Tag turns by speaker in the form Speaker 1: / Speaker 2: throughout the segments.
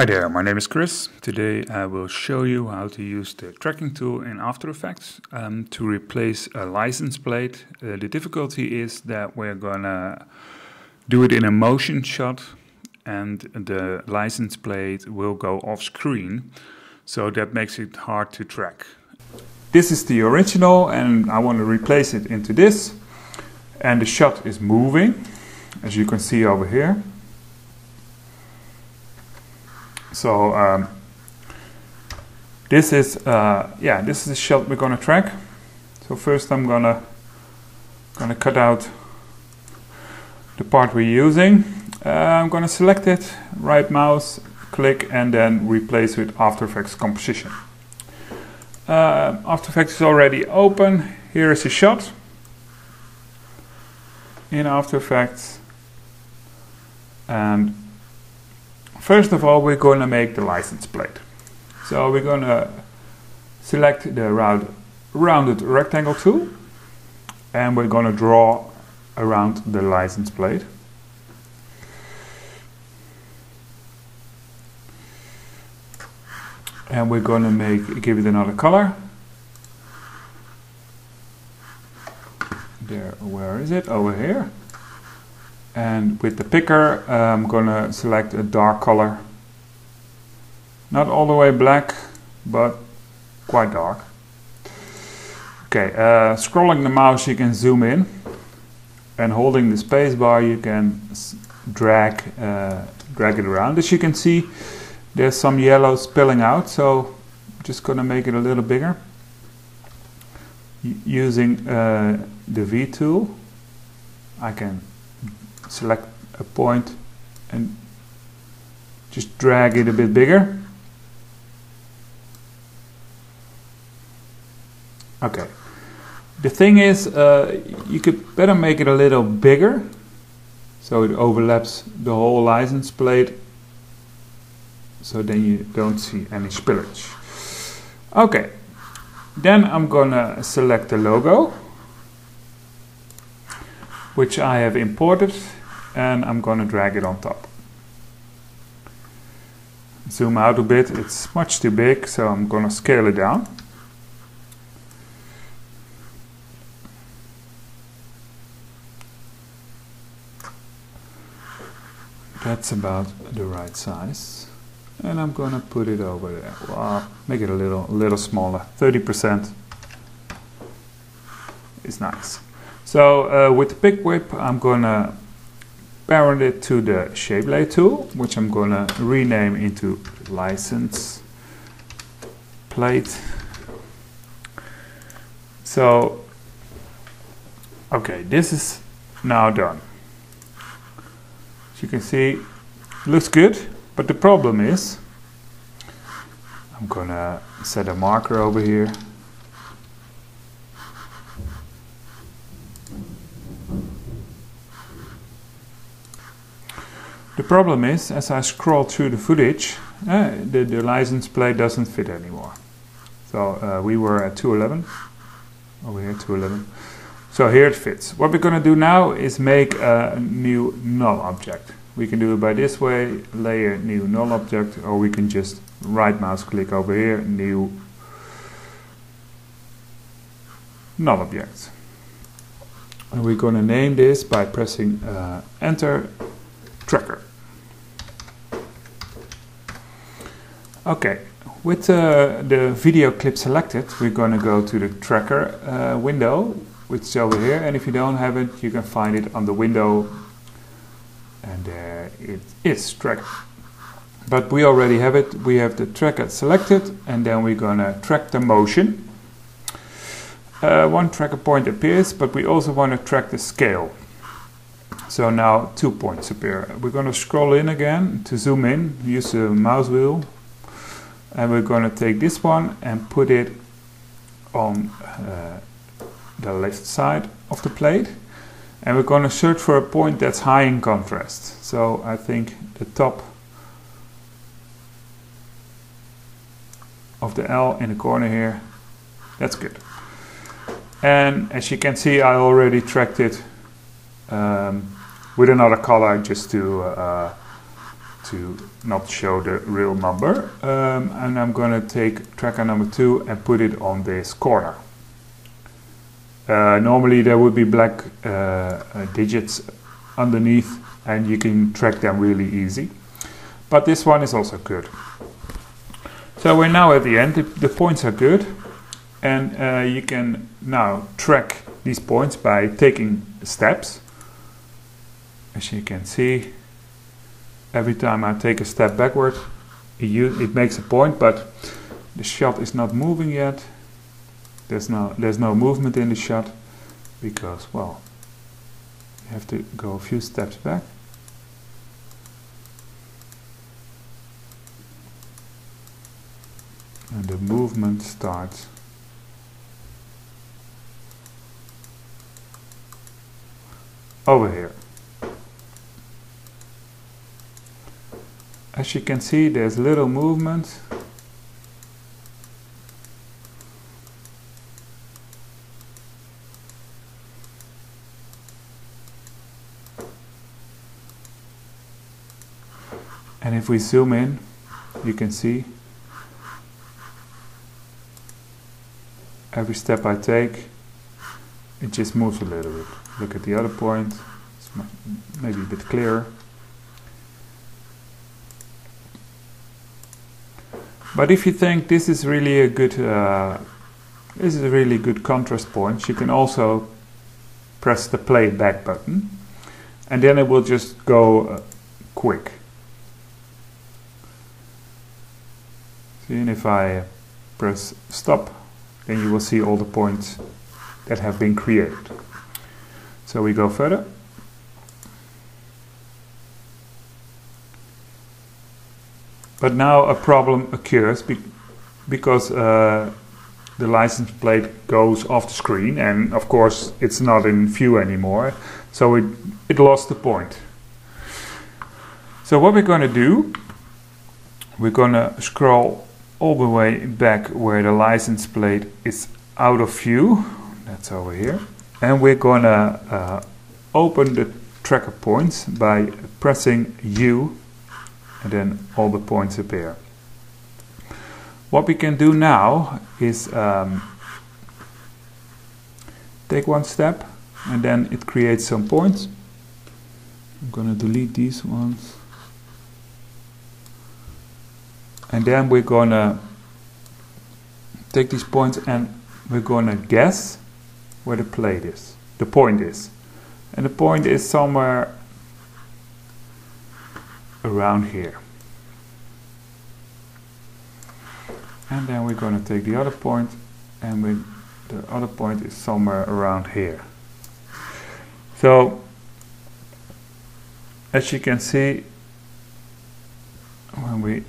Speaker 1: Hi there, my name is Chris. Today I will show you how to use the tracking tool in After Effects um, to replace a license plate. Uh, the difficulty is that we're gonna do it in a motion shot and the license plate will go off screen so that makes it hard to track. This is the original and I want to replace it into this and the shot is moving as you can see over here. So um, this is uh, yeah this is the shot we're gonna track. So first I'm gonna gonna cut out the part we're using. Uh, I'm gonna select it, right mouse, click and then replace with After Effects composition. Uh, After Effects is already open. Here is the shot in After Effects and First of all, we're going to make the license plate. So we're going to select the round, rounded rectangle tool and we're going to draw around the license plate. And we're going to make give it another color. There, where is it? Over here. And with the picker, I'm gonna select a dark color. Not all the way black, but quite dark. Okay, uh, scrolling the mouse you can zoom in and holding the spacebar you can drag, uh, drag it around. As you can see, there's some yellow spilling out, so I'm just gonna make it a little bigger. using uh, the V tool, I can select a point and just drag it a bit bigger. Okay. The thing is, uh, you could better make it a little bigger so it overlaps the whole license plate so then you don't see any spillage. Okay, then I'm gonna select the logo which I have imported and I'm going to drag it on top. Zoom out a bit, it's much too big, so I'm going to scale it down. That's about the right size. And I'm going to put it over there. Make it a little, little smaller. 30% is nice. So uh, with the pick whip, I'm going to parent it to the shape layer tool, which I'm going to rename into license plate. So, okay, this is now done. As you can see, looks good, but the problem is, I'm going to set a marker over here The problem is, as I scroll through the footage, uh, the, the license plate doesn't fit anymore. So uh, we were at 211, over here 211. So here it fits. What we're going to do now is make a new null object. We can do it by this way, layer new null object, or we can just right mouse click over here, new null object. And we're going to name this by pressing uh, enter tracker. Okay, with uh, the video clip selected, we're going to go to the tracker uh, window, which is over here. And if you don't have it, you can find it on the window. And there it is, track. But we already have it. We have the tracker selected, and then we're going to track the motion. Uh, one tracker point appears, but we also want to track the scale. So now two points appear. We're going to scroll in again to zoom in, use the mouse wheel and we're going to take this one and put it on uh, the left side of the plate. And we're going to search for a point that's high in contrast. So I think the top of the L in the corner here that's good. And as you can see I already tracked it um, with another color just to uh, to not show the real number. Um, and I'm going to take tracker number 2 and put it on this corner. Uh, normally there would be black uh, uh, digits underneath and you can track them really easy. But this one is also good. So we're now at the end, the, the points are good and uh, you can now track these points by taking steps. As you can see, every time I take a step backward, it, it makes a point, but the shot is not moving yet. There's no, there's no movement in the shot because, well, you have to go a few steps back. And the movement starts over here. As you can see there's little movement. And if we zoom in you can see every step I take it just moves a little bit. Look at the other point it's maybe a bit clearer but if you think this is really a good uh, this is a really good contrast point you can also press the play back button and then it will just go uh, quick see and if I press stop then you will see all the points that have been created so we go further. But now a problem occurs be because uh, the license plate goes off the screen and of course it's not in view anymore. So it, it lost the point. So what we're going to do, we're going to scroll all the way back where the license plate is out of view, that's over here. And we're gonna uh, open the tracker points by pressing U and then all the points appear. What we can do now is um, take one step and then it creates some points. I'm gonna delete these ones and then we're gonna take these points and we're gonna guess where the plate is, the point is. And the point is somewhere around here. And then we're going to take the other point and we, the other point is somewhere around here. So, as you can see, when we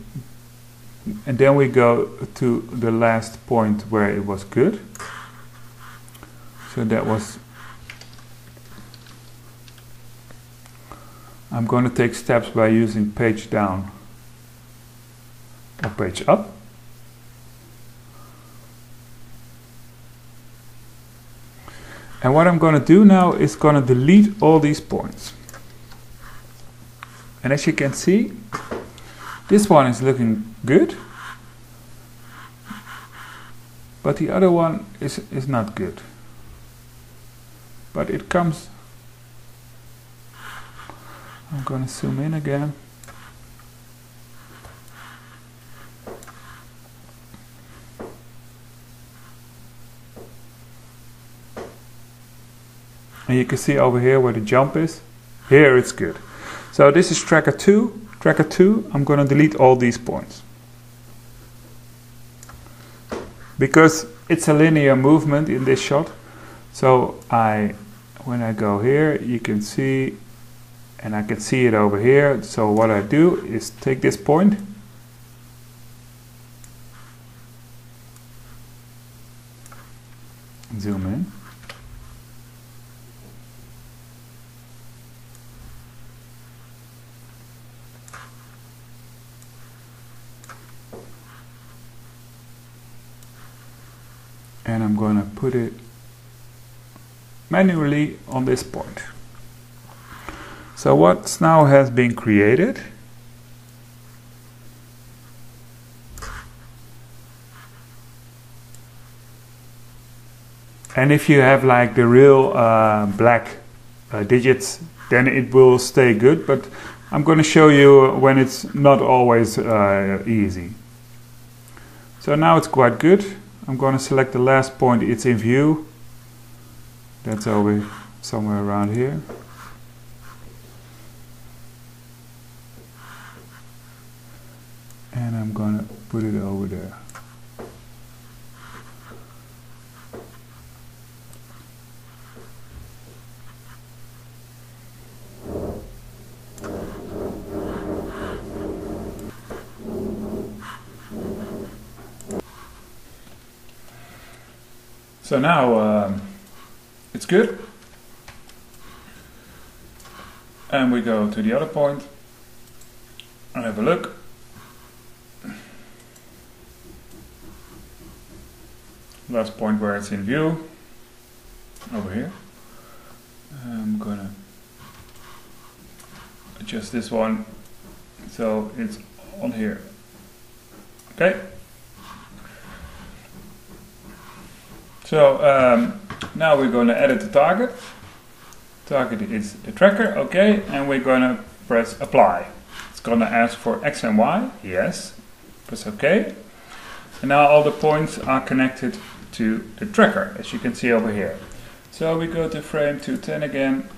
Speaker 1: and then we go to the last point where it was good so that was I'm going to take steps by using page down. Or page up. And what I'm going to do now is going to delete all these points. And as you can see this one is looking good but the other one is, is not good. But it comes I'm gonna zoom in again. And you can see over here where the jump is. Here it's good. So this is tracker 2 tracker 2 I'm gonna delete all these points. Because it's a linear movement in this shot. So I, when I go here, you can see, and I can see it over here. So what I do is take this point, zoom in. and I'm going to put it manually on this point. So what's now has been created and if you have like the real uh, black uh, digits then it will stay good but I'm going to show you when it's not always uh, easy. So now it's quite good. I'm going to select the last point, it's in view. That's over somewhere around here. I'm to put it over there. So now um, it's good. And we go to the other point and have a look. Last point where it's in view, over here. I'm gonna adjust this one so it's on here. Okay. So um, now we're going to edit the target. Target is the tracker, okay, and we're going to press apply. It's going to ask for X and Y, yes, press OK. And now all the points are connected to the tracker, as you can see over here. So we go to frame 210 again,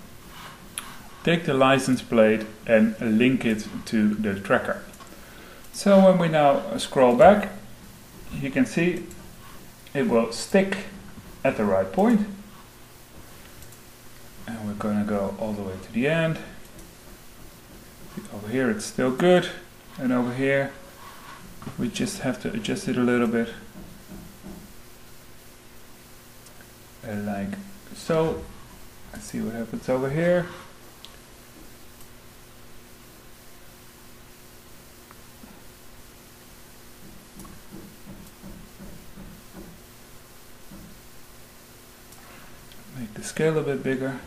Speaker 1: take the license plate and link it to the tracker. So when we now scroll back, you can see it will stick at the right point. And we're going to go all the way to the end. Over here it's still good. And over here we just have to adjust it a little bit. And like so. Let's see what happens over here. Make the scale a bit bigger.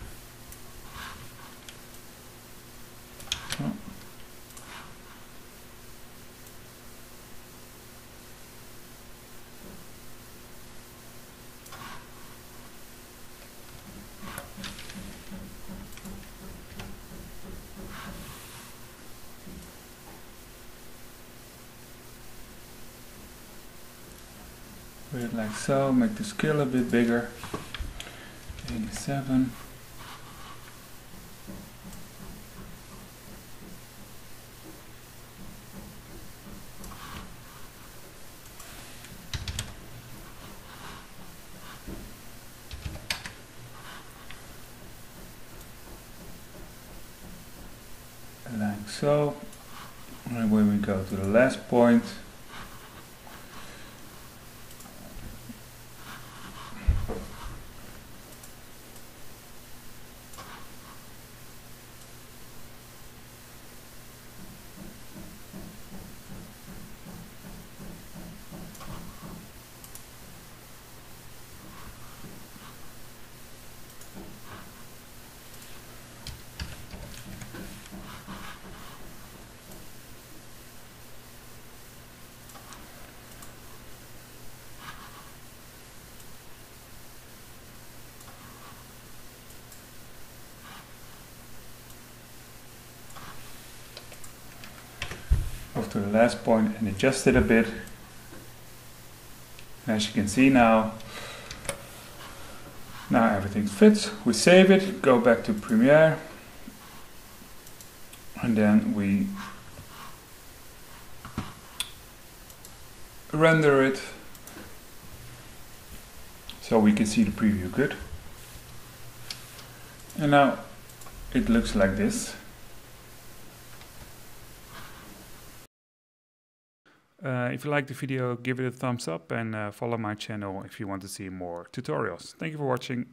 Speaker 1: Put it like so, make the scale a bit bigger. 87. like so and when we go to the last point to the last point and adjust it a bit. And as you can see now, now everything fits. We save it, go back to Premiere, and then we render it so we can see the preview good. And now it looks like this. Uh, if you like the video, give it a thumbs up and uh, follow my channel if you want to see more tutorials. Thank you for watching.